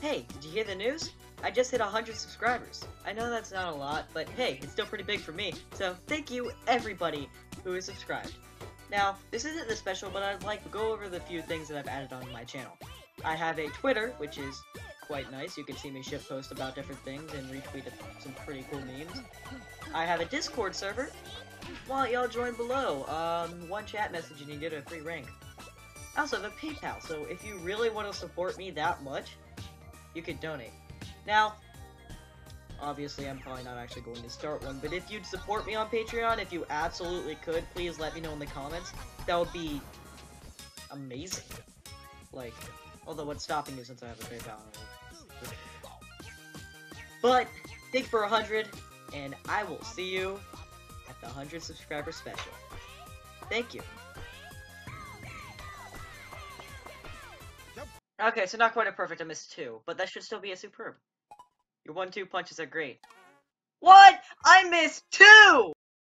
Hey, did you hear the news? I just hit 100 subscribers. I know that's not a lot, but hey, it's still pretty big for me. So thank you everybody who is subscribed. Now, this isn't the special, but I'd like to go over the few things that I've added on my channel. I have a Twitter, which is quite nice. You can see me ship post about different things and retweet some pretty cool memes. I have a Discord server. Why don't y'all join below? Um, one chat message and you get a free rank. I also have a PayPal, so if you really want to support me that much, you could donate. Now, obviously I'm probably not actually going to start one, but if you'd support me on Patreon, if you absolutely could, please let me know in the comments. That would be amazing. Like, although what's stopping you since I have a PayPal? But, think for 100, and I will see you at the 100 subscriber special. Thank you. Okay, so not quite a perfect, I missed two, but that should still be a superb. Your one-two punches are great. What? I missed two!